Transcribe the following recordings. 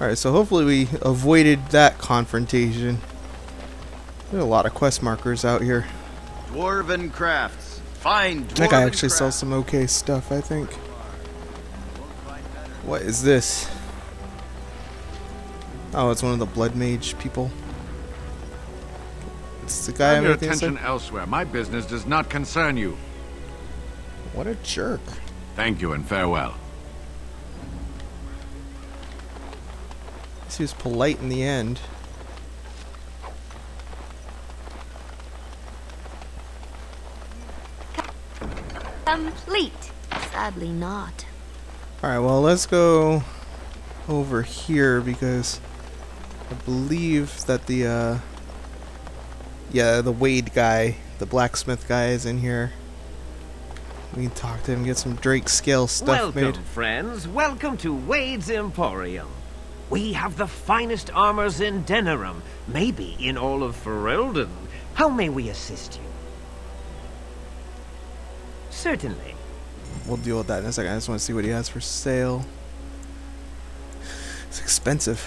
Alright, so hopefully we avoided that confrontation. There are a lot of quest markers out here. Dwarven crafts. Fine dwarven That guy actually crafts. sells some okay stuff, I think. What is this? Oh, it's one of the Blood Mage people. It's the guy Turn I'm your looking at. attention elsewhere. My business does not concern you. What a jerk. Thank you and farewell. He was polite in the end. Complete. Sadly not. Alright, well, let's go over here because I believe that the, uh, yeah, the Wade guy, the blacksmith guy is in here. We can talk to him, get some Drake scale stuff Welcome, made. friends. Welcome to Wade's Emporium. We have the finest armors in Denerim, maybe in all of Ferelden. How may we assist you? Certainly. We'll deal with that in a second. I just want to see what he has for sale. It's expensive.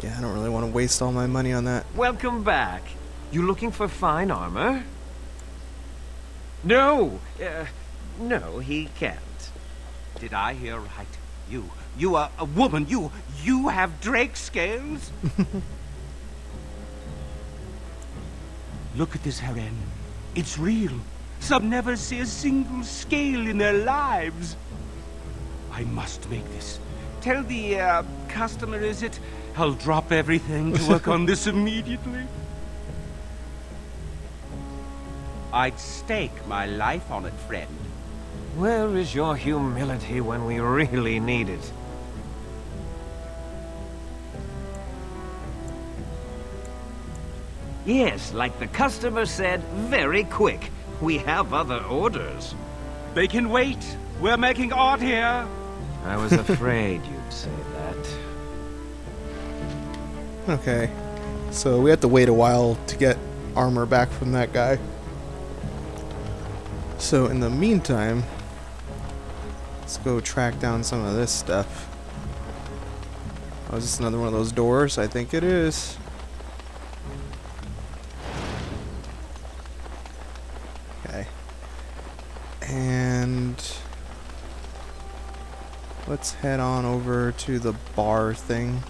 Yeah, I don't really want to waste all my money on that. Welcome back. You looking for fine armor? No, uh, no, he can't. Did I hear right? You, you are a woman. You, you have drake scales? Look at this Herren. It's real. Some never see a single scale in their lives. I must make this. Tell the uh, customer, is it? I'll drop everything to work on this immediately. I'd stake my life on it, friend. Where is your humility when we really need it? Yes, like the customer said, very quick. We have other orders. They can wait. We're making art here. I was afraid you'd say that. Okay. So we have to wait a while to get armor back from that guy. So in the meantime, let's go track down some of this stuff. Oh, is this another one of those doors? I think it is. Okay. And let's head on over to the bar thing.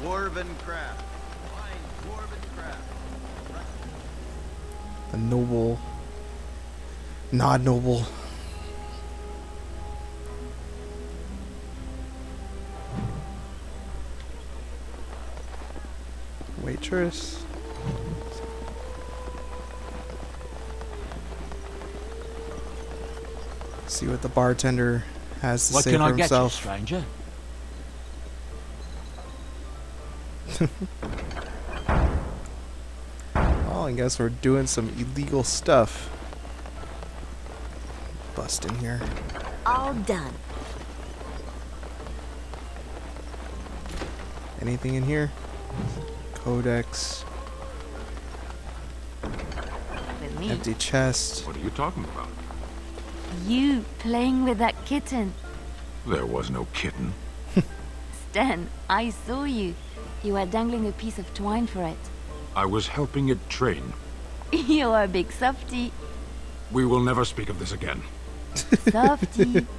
Dwarven craft. Dwarven craft. the noble, not noble. Waitress. See what the bartender has to What say can for I get you, stranger? Well, I guess we're doing some illegal stuff. Bust in here. All done. Anything in here? Codex. Empty chest. What are you talking about? You playing with that kitten. There was no kitten. Sten, I saw you. You were dangling a piece of twine for it. I was helping it train. You're a big softy. We will never speak of this again. Softy.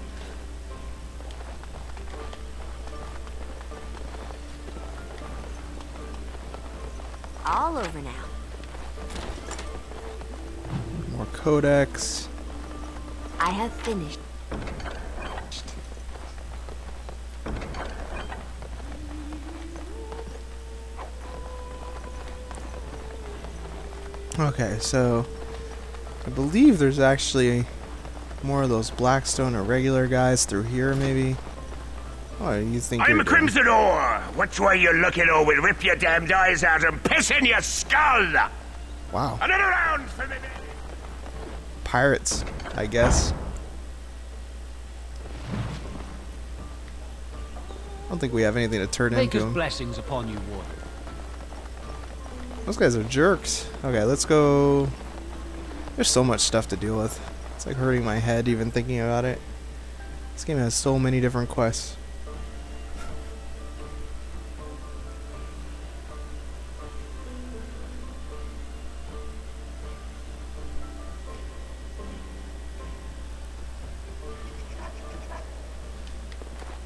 All over now. More codex. I have finished. Okay, so I believe there's actually more of those Blackstone Irregular guys through here, maybe. Oh, you think I'm you're a Crimson Oar. Which way you looking, or we'll rip your damned eyes out and piss in your skull. Wow, Another round for me. pirates, I guess. I don't think we have anything to turn into Maker's them. blessings upon you, warrior. Those guys are jerks. Okay, let's go. There's so much stuff to deal with. It's like hurting my head even thinking about it. This game has so many different quests.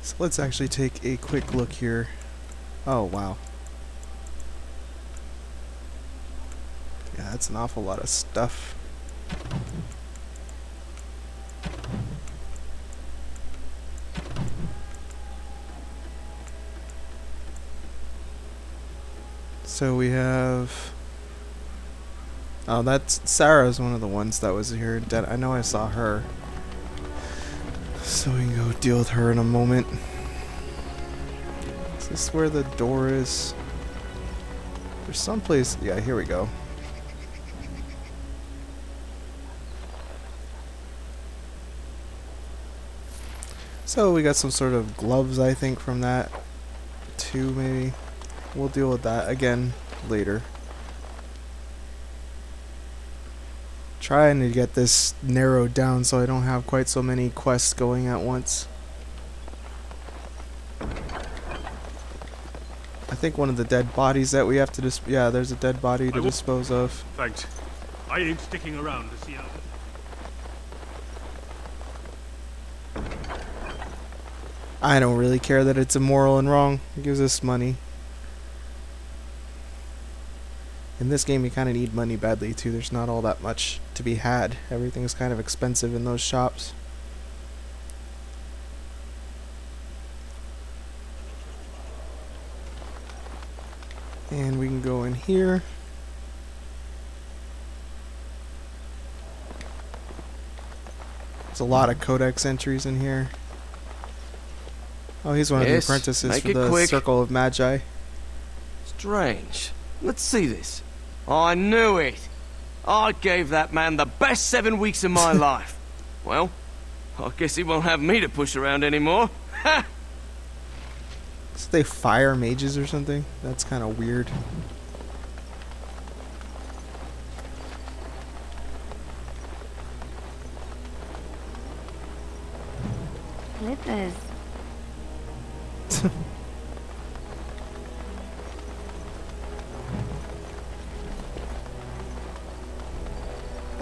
So let's actually take a quick look here. Oh, wow. Yeah, that's an awful lot of stuff. So we have. Oh, that's Sarah's one of the ones that was here. Dead. I know I saw her. So we can go deal with her in a moment. Is this where the door is? There's someplace. Yeah, here we go. So we got some sort of gloves, I think, from that. Two, maybe. We'll deal with that again later. Trying to get this narrowed down so I don't have quite so many quests going at once. I think one of the dead bodies that we have to dis- yeah, there's a dead body to dispose of. Thanks. I ain't sticking around to see how. I don't really care that it's immoral and wrong. It gives us money. In this game, you kind of need money badly too. There's not all that much to be had. Everything's kind of expensive in those shops. And we can go in here. There's a lot of codex entries in here. Oh, he's one Yes, of the apprentices for the quick. Circle of Magi. Strange. Let's see this. I knew it. I gave that man the best seven weeks of my life. Well, I guess he won't have me to push around anymore. Ha! So they fire mages or something? That's kind of weird. Slippers.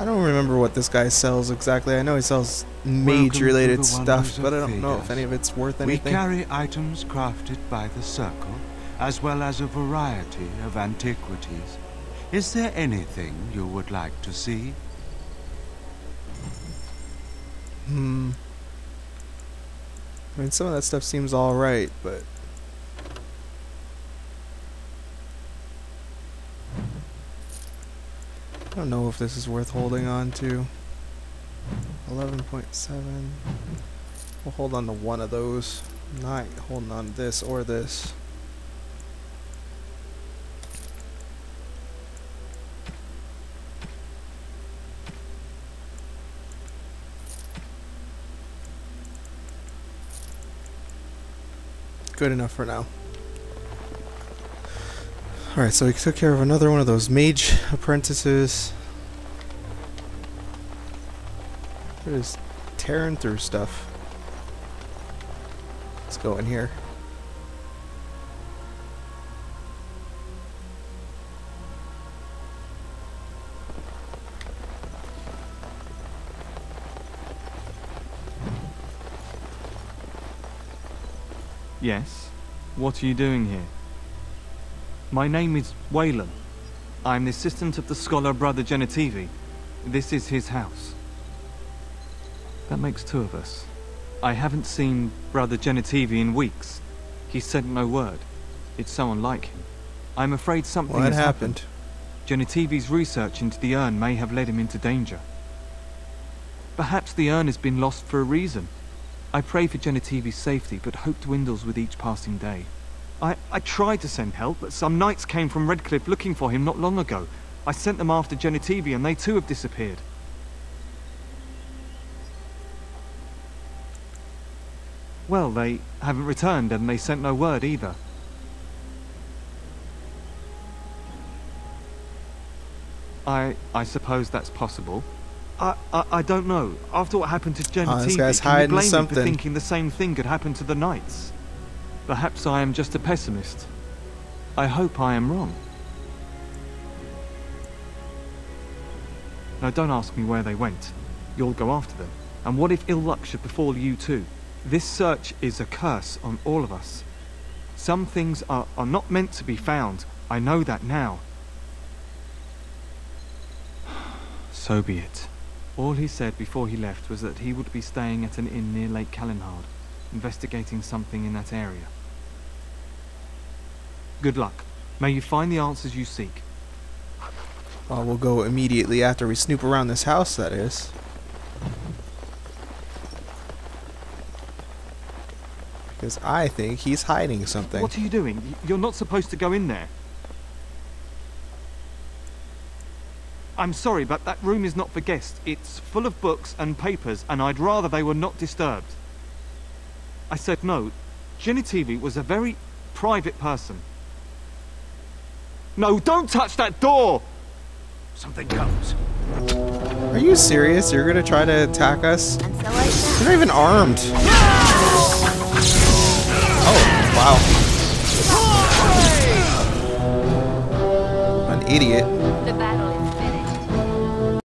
I don't remember what this guy sells exactly. I know he sells mage-related stuff, but I don't know if any of it's worth anything. We carry items crafted by the Circle, as well as a variety of antiquities. Is there anything you would like to see? Hmm. I mean, some of that stuff seems alright, but... I don't know if this is worth holding on to. 11.7. We'll hold on to one of those. Not holding on to this or this. Good enough for now. Alright, so we took care of another one of those mage apprentices. We're just tearing through stuff. Let's go in here. Yes? What are you doing here? My name is Weylon. I'm the assistant of the scholar Brother Genitivi. This is his house. That makes two of us. I haven't seen Brother Genitivi in weeks. He sent no word. It's so unlike him. I'm afraid something What has happened? Genitivi's research into the urn may have led him into danger. Perhaps the urn has been lost for a reason. I pray for Genitivi's safety, but hope dwindles with each passing day. I, I tried to send help, but some knights came from Redcliffe looking for him not long ago. I sent them after Genitivi, and they too have disappeared. Well, they haven't returned, and they sent no word either. I I suppose that's possible. I, I, I don't know. After what happened to Jenny Oh, this TV, guy's can you blame me for thinking the same thing could happen to the Knights? Perhaps I am just a pessimist. I hope I am wrong. Now don't ask me where they went. You'll go after them. And what if ill luck should befall you too? This search is a curse on all of us. Some things are, are not meant to be found. I know that now. So be it. All he said before he left was that he would be staying at an inn near Lake Calenhad, investigating something in that area. Good luck. May you find the answers you seek. Well, we'll go immediately after we snoop around this house, that is. Because I think he's hiding something. What are you doing? You're not supposed to go in there. I'm sorry, but that room is not for guests. It's full of books and papers, and I'd rather they were not disturbed. I said no. Genitivi was a very private person. No, don't touch that door! Something comes. Are you serious? You're gonna try to attack us? And so I shall. You're not even armed. Oh, wow. An idiot.